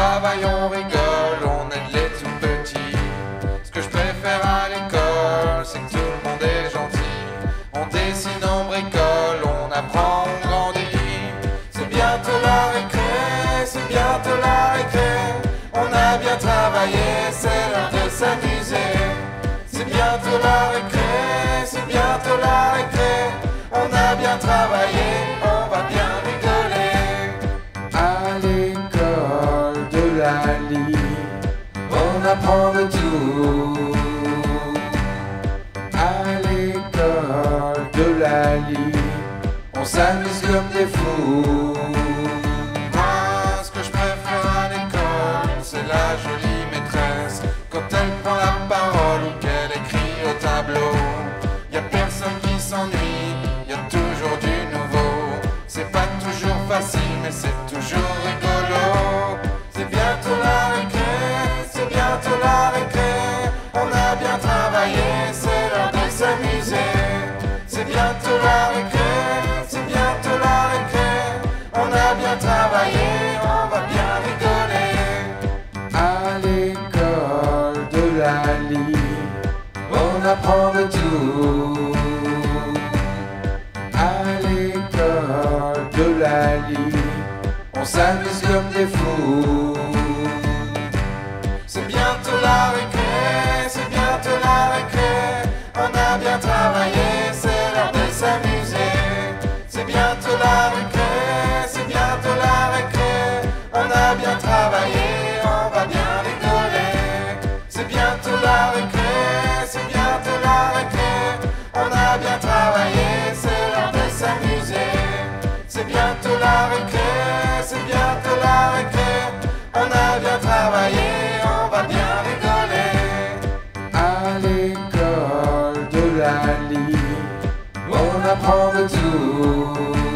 travaille, on rigole, on aide les tout petits. Ce que je préfère à l'école, c'est que tout le monde est gentil. On dessine, on bricole, on apprend, on grandit. C'est bientôt la récré, c'est bientôt la récré. On a bien travaillé, c'est l'heure de s'amuser. C'est bientôt la récré, c'est bientôt la récré. On a bien travaillé. On apprend de tout. À l'école de la vie, on s'amuse comme des fous. Moi, ce que je préfère à l'école, c'est la jolie maîtresse. Quand elle prend la parole ou qu'elle écrit au tableau, y a personne qui s'ennuie, y a toujours du nouveau. C'est pas toujours C'est bientôt la récré, c'est bientôt la récré. On a bien travaillé, on va bien rigoler. À l'école de la vie, on apprend de tout. À l'école de la vie, on s'amuse comme des fous. C'est bientôt la récré, c'est bientôt la récré. On a bien travaillé, bientôt la récré, c'est bientôt la récré. On a bien travaillé, on va bien rigoler. C'est bientôt la récré, c'est bientôt la récré. On a bien travaillé, c'est l'heure de s'amuser. C'est bientôt la récré, c'est bientôt la récré. On a bien travaillé, on va bien rigoler. À l'école de la vie, on apprend de tout.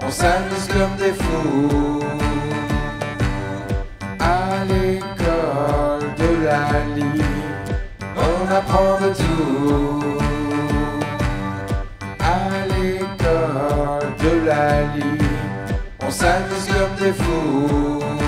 On s'amuse comme des fous. À l'école de la vie, on apprend de tout. À l'école de la vie, on s'amuse comme des fous.